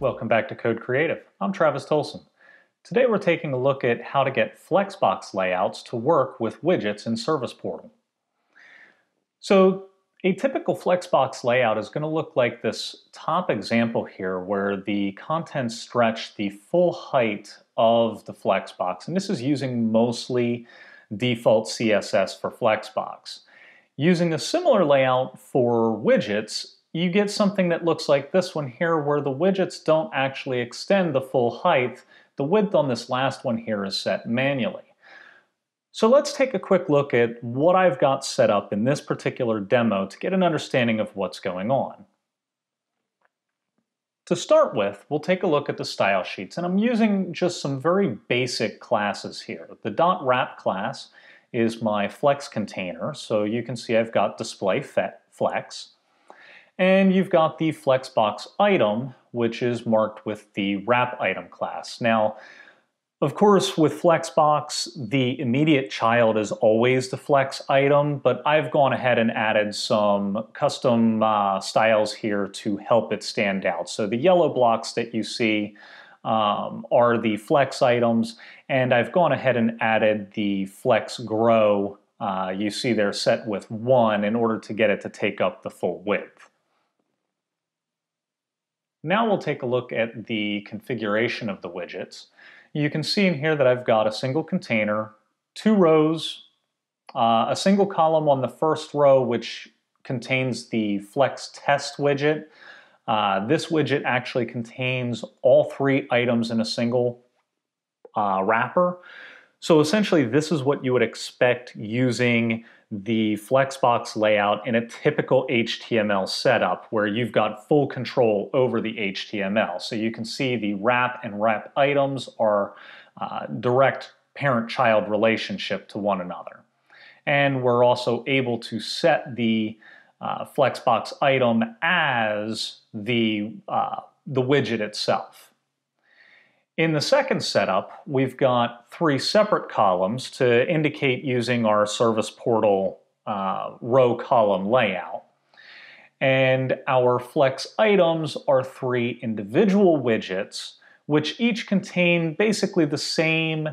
Welcome back to Code Creative. I'm Travis Tolson. Today we're taking a look at how to get Flexbox layouts to work with widgets in Service Portal. So a typical Flexbox layout is going to look like this top example here where the contents stretch the full height of the Flexbox. And this is using mostly default CSS for Flexbox. Using a similar layout for widgets, you get something that looks like this one here where the widgets don't actually extend the full height. The width on this last one here is set manually. So let's take a quick look at what I've got set up in this particular demo to get an understanding of what's going on. To start with, we'll take a look at the style sheets, and I'm using just some very basic classes here. The .wrap class is my flex container, so you can see I've got display flex. And you've got the Flexbox item, which is marked with the wrap item class. Now, of course, with Flexbox, the immediate child is always the Flex item, but I've gone ahead and added some custom uh, styles here to help it stand out. So the yellow blocks that you see um, are the Flex items, and I've gone ahead and added the Flex Grow. Uh, you see they're set with 1 in order to get it to take up the full width. Now we'll take a look at the configuration of the widgets. You can see in here that I've got a single container, two rows, uh, a single column on the first row which contains the Flex Test widget. Uh, this widget actually contains all three items in a single uh, wrapper. So essentially this is what you would expect using the Flexbox layout in a typical HTML setup where you've got full control over the HTML. So you can see the wrap and wrap items are uh, direct parent-child relationship to one another. And we're also able to set the uh, Flexbox item as the, uh, the widget itself. In the second setup, we've got three separate columns to indicate using our service portal uh, row column layout. And our flex items are three individual widgets, which each contain basically the same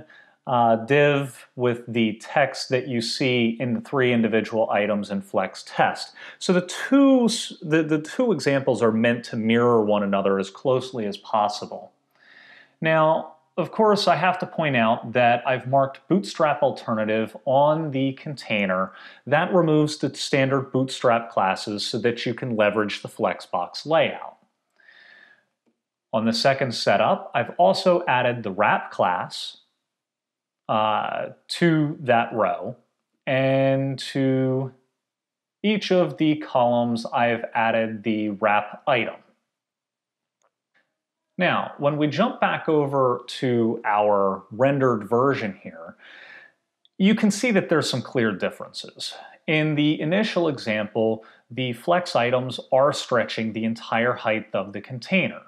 uh, div with the text that you see in the three individual items in flex test. So the two, the, the two examples are meant to mirror one another as closely as possible. Now, of course, I have to point out that I've marked Bootstrap Alternative on the container. That removes the standard Bootstrap classes so that you can leverage the Flexbox layout. On the second setup, I've also added the wrap class uh, to that row, and to each of the columns, I've added the wrap item. Now, when we jump back over to our rendered version here, you can see that there's some clear differences. In the initial example, the flex items are stretching the entire height of the container.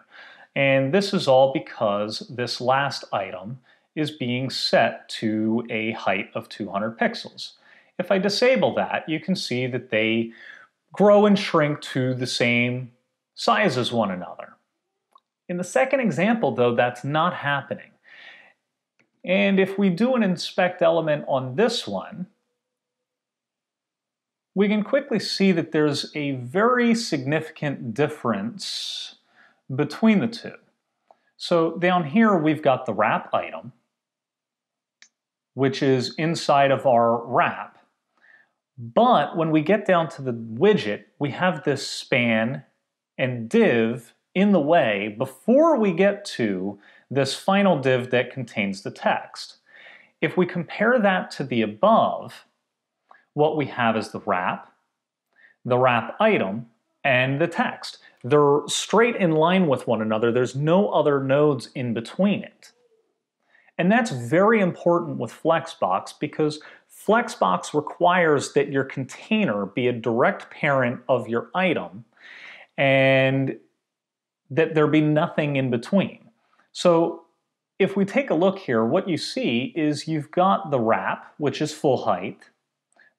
And this is all because this last item is being set to a height of 200 pixels. If I disable that, you can see that they grow and shrink to the same size as one another. In the second example, though, that's not happening. And if we do an inspect element on this one, we can quickly see that there's a very significant difference between the two. So down here we've got the wrap item, which is inside of our wrap. But when we get down to the widget, we have this span and div in the way before we get to this final div that contains the text. If we compare that to the above, what we have is the wrap, the wrap item, and the text. They're straight in line with one another. There's no other nodes in between it. And that's very important with Flexbox because Flexbox requires that your container be a direct parent of your item and that there be nothing in between. So if we take a look here, what you see is you've got the wrap, which is full height,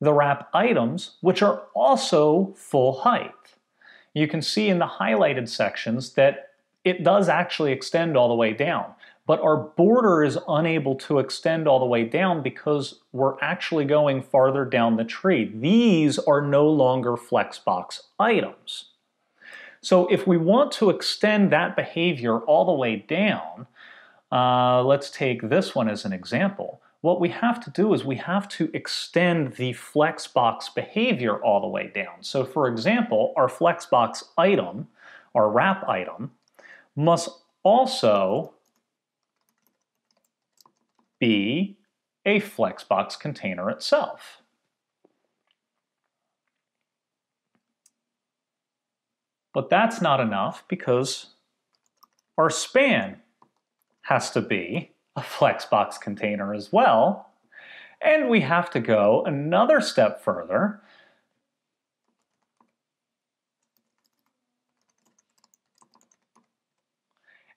the wrap items, which are also full height. You can see in the highlighted sections that it does actually extend all the way down. But our border is unable to extend all the way down because we're actually going farther down the tree. These are no longer Flexbox items. So if we want to extend that behavior all the way down, uh, let's take this one as an example. What we have to do is we have to extend the Flexbox behavior all the way down. So for example, our Flexbox item, our wrap item, must also be a Flexbox container itself. But that's not enough because our span has to be a Flexbox container as well. And we have to go another step further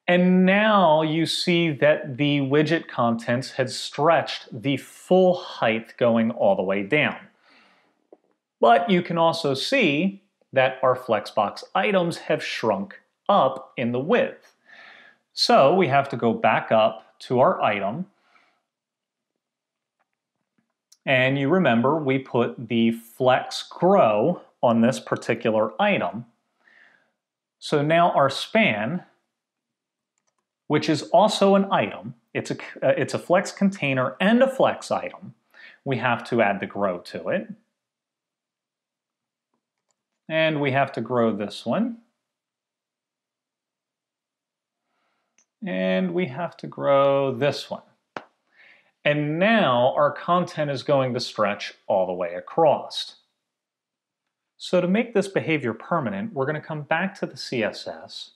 And now you see that the widget contents had stretched the full height going all the way down. But you can also see that our Flexbox items have shrunk up in the width. So we have to go back up to our item. And you remember we put the flex grow on this particular item. So now our span which is also an item. It's a, uh, it's a flex container and a flex item. We have to add the grow to it. And we have to grow this one. And we have to grow this one. And now our content is going to stretch all the way across. So to make this behavior permanent, we're going to come back to the CSS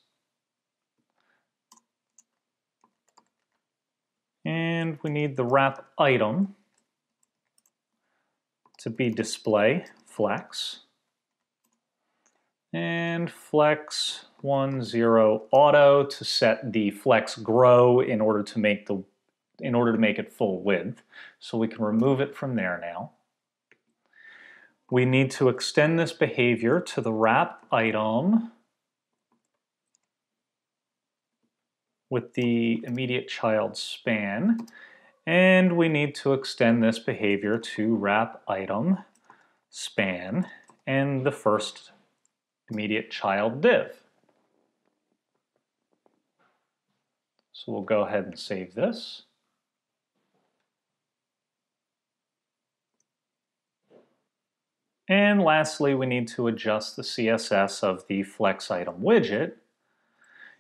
And we need the wrap item to be display flex. And flex 10 auto to set the flex grow in order to make the in order to make it full width. So we can remove it from there now. We need to extend this behavior to the wrap item with the immediate child span. And we need to extend this behavior to wrap item span and the first immediate child div. So we'll go ahead and save this. And lastly, we need to adjust the CSS of the flex item widget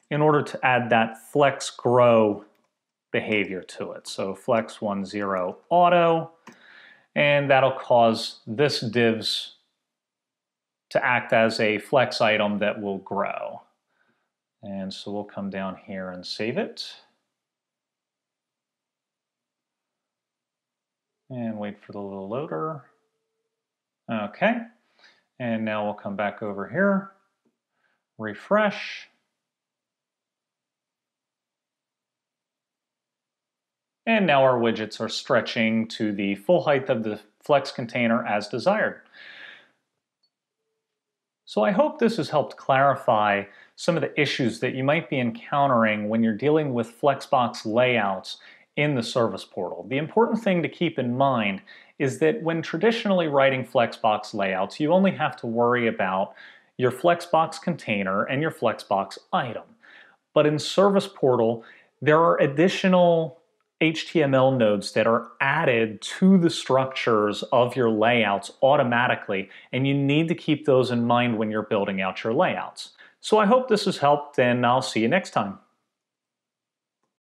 in order to add that flex grow behavior to it. So flex 10 auto, and that'll cause this divs to act as a flex item that will grow. And so we'll come down here and save it. And wait for the little loader. Okay, and now we'll come back over here, refresh, And now our widgets are stretching to the full height of the Flex container as desired. So I hope this has helped clarify some of the issues that you might be encountering when you're dealing with Flexbox layouts in the service portal. The important thing to keep in mind is that when traditionally writing Flexbox layouts, you only have to worry about your Flexbox container and your Flexbox item. But in Service Portal, there are additional HTML nodes that are added to the structures of your layouts automatically, and you need to keep those in mind when you're building out your layouts. So I hope this has helped, and I'll see you next time.